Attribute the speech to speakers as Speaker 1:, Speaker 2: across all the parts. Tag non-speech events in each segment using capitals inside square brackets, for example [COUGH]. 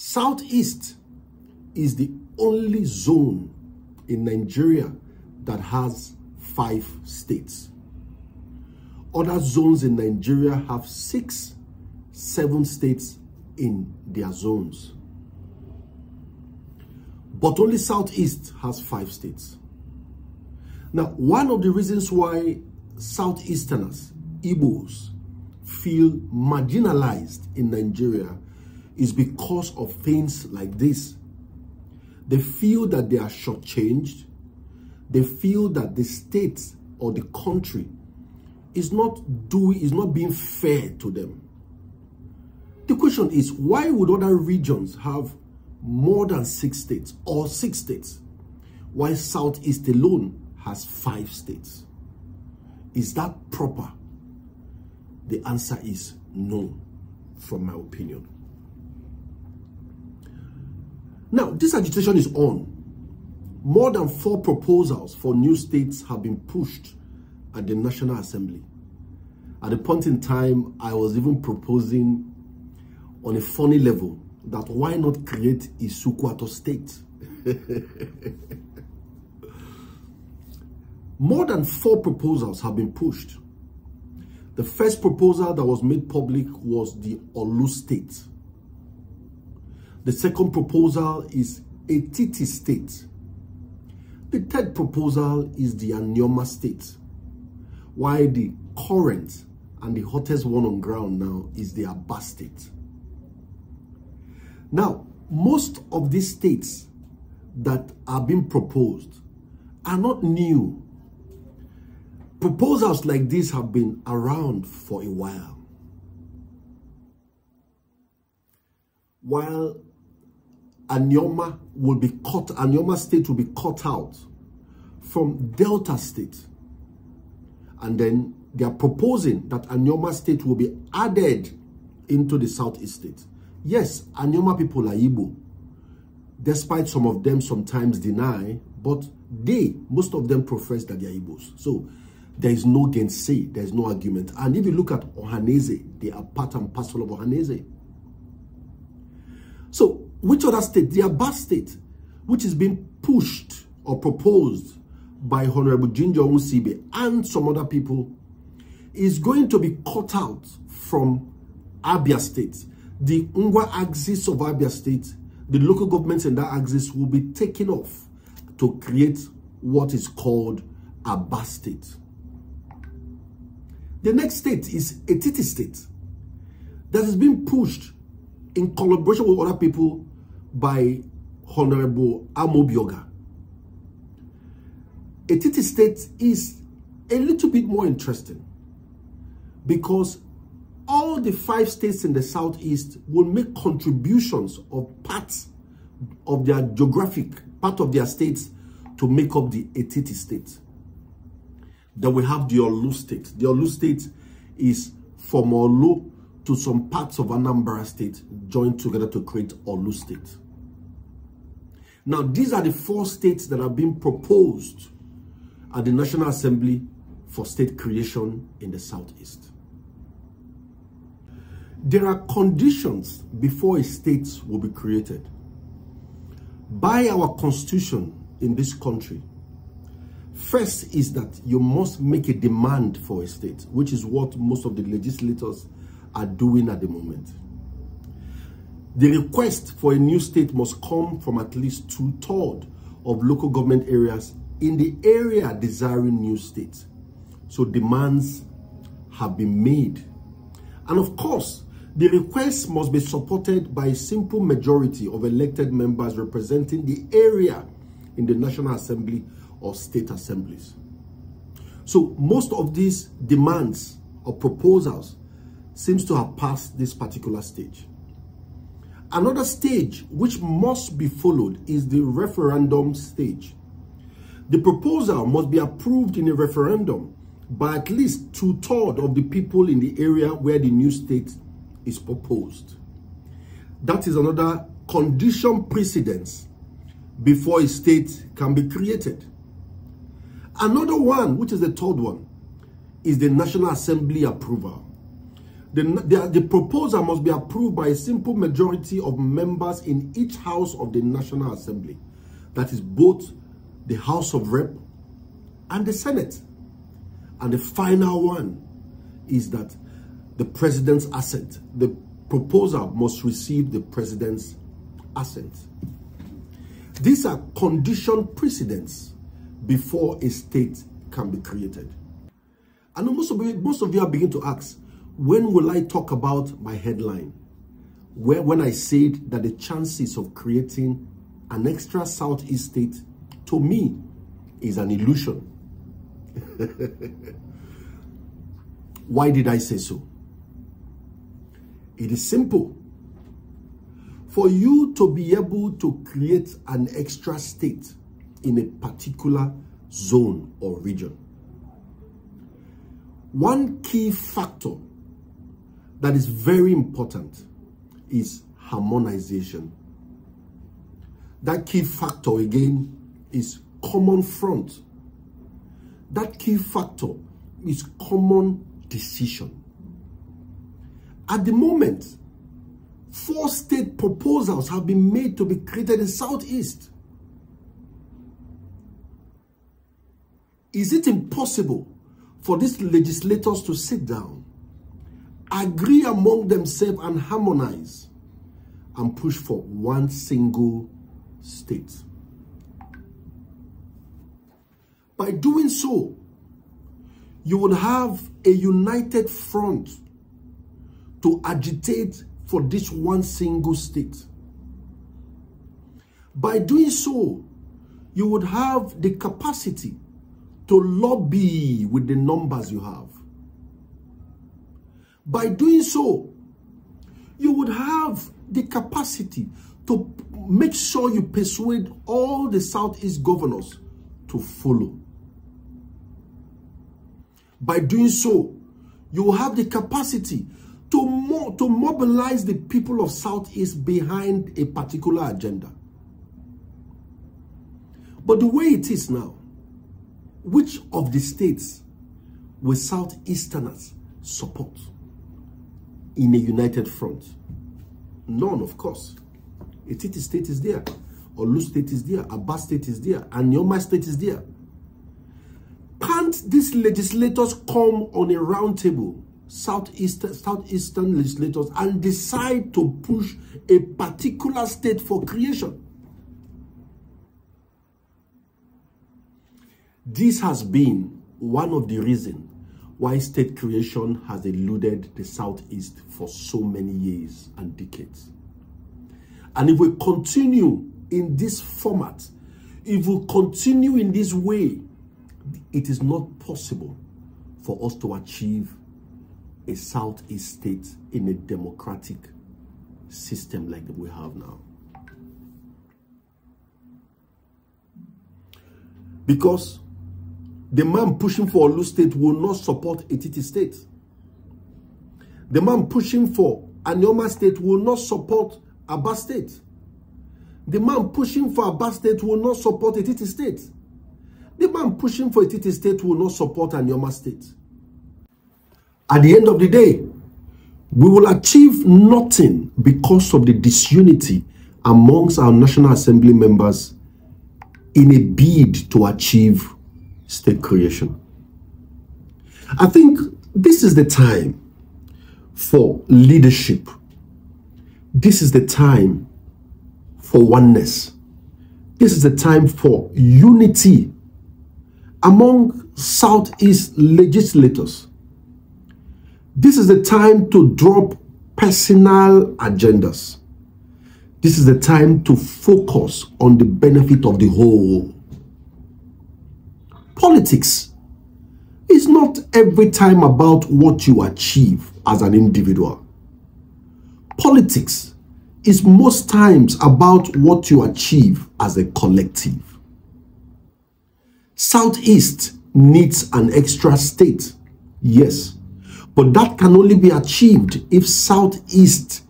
Speaker 1: Southeast is the only zone in Nigeria that has five states. Other zones in Nigeria have six, seven states in their zones. But only Southeast has five states. Now, one of the reasons why Southeasterners, Igbos, feel marginalized in Nigeria is because of things like this. They feel that they are shortchanged. They feel that the state or the country is not doing, is not being fair to them. The question is, why would other regions have more than six states or six states, while Southeast alone has five states? Is that proper? The answer is no, from my opinion. Now, this agitation is on. More than four proposals for new states have been pushed at the National Assembly. At a point in time, I was even proposing on a funny level that why not create a Sukwato state? [LAUGHS] More than four proposals have been pushed. The first proposal that was made public was the Orlu state. The second proposal is Etiti state. The third proposal is the Anioma state. While the current and the hottest one on ground now is the Aba state. Now, most of these states that are being proposed are not new. Proposals like this have been around for a while. While Anioma will be cut, Anioma state will be cut out from Delta state. And then they are proposing that Anioma state will be added into the Southeast state. Yes, Anioma people are Igbo, despite some of them sometimes deny, but they, most of them profess that they are Igbos. So there is no gainsay, there is no argument. And if you look at Ohanaeze, they are part and parcel of Ohanaeze. So which other state? The Aba state, which is being pushed or proposed by Honorable Ginger Onwusibe and some other people, is going to be cut out from Abia state. The Ngwa axis of Abia state, the local governments in that axis will be taken off to create what is called Aba state. The next state is Etiti state that is being pushed in collaboration with other people by Honorable Amobi Ogah. Etiti State is a little bit more interesting because all the five states in the southeast will make contributions of parts of their geographic, part of their states to make up the Etiti State. Then we have the Orlu State. The Orlu State is from Orlu to some parts of Anambra State joined together to create Orlu State. Now, these are the four states that have been proposed at the National Assembly for state creation in the Southeast. There are conditions before a state will be created. By our constitution in this country, first is that you must make a demand for a state, which is what most of the legislators are doing at the moment. The request for a new state must come from at least two-thirds of local government areas in the area desiring new states. So demands have been made. And of course, the request must be supported by a simple majority of elected members representing the area in the National Assembly or state assemblies. So most of these demands or proposals seems to have passed this particular stage. Another stage which must be followed is the referendum stage. The proposal must be approved in a referendum by at least two-thirds of the people in the area where the new state is proposed. That is another condition precedence before a state can be created. Another one, which is the third one, is the National Assembly approval. The, the, the proposal must be approved by a simple majority of members in each house of the National Assembly. That is both the House of Rep and the Senate. And the final one is that the president's assent. The proposal must receive the president's assent. These are conditioned precedents before a state can be created. And most of you, most of you are beginning to ask, when will I talk about my headline? Where when I said that the chances of creating an extra Southeast state to me is an illusion. [LAUGHS] Why did I say so? It is simple. For you to be able to create an extra state in a particular zone or region, one key factor that is very important is harmonization. That key factor again is common front. That key factor is common decision. At the moment, four state proposals have been made to be created in Southeast. Is it impossible for these legislators to sit down, agree among themselves and harmonize and push for one single state? By doing so, you would have a united front to agitate for this one single state. By doing so, you would have the capacity to lobby with the numbers you have. By doing so, you would have the capacity to make sure you persuade all the Southeast governors to follow. By doing so, you will have the capacity to, mo to mobilize the people of Southeast behind a particular agenda. But the way it is now, which of the states will Southeasterners support in a united front? None, of course. A Etiti state is there. Orlu state is there. Aba state is there. And Yoma state is there. Can't these legislators come on a round table, southeastern, southeastern legislators, and decide to push a particular state for creation? This has been one of the reasons why state creation has eluded the Southeast for so many years and decades. And if we continue in this format, if we continue in this way, it is not possible for us to achieve a Southeast state in a democratic system like we have now. Because the man pushing for Orlu State will not support Etiti State. The man pushing for Anioma State will not support Aba State. The man pushing for Aba State will not support Etiti State. The man pushing for Etiti State will not support Anioma State. At the end of the day, we will achieve nothing because of the disunity amongst our National Assembly members in a bid to achieve state creation. I think this is the time for leadership. This is the time for oneness. This is the time for unity among Southeast legislators. This is the time to drop personal agendas. This is the time to focus on the benefit of the whole. Politics is not every time about what you achieve as an individual. Politics is most times about what you achieve as a collective. Southeast needs an extra state, yes, but that can only be achieved if Southeast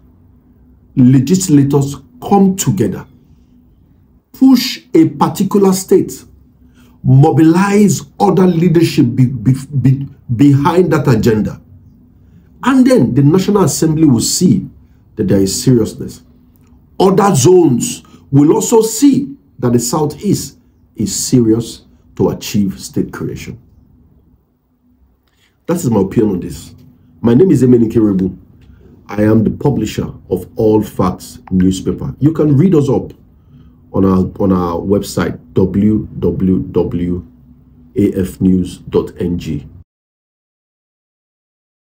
Speaker 1: legislators come together, push a particular state mobilize other leadership be, be, be behind that agenda And then the National Assembly will see that there is seriousness. Other zones will also see that the Southeast is serious to achieve state creation. That is my opinion on this. My name is Emenike Rebu. I am the publisher of All Facts newspaper. You can read us up on our on our website www.afnews.ng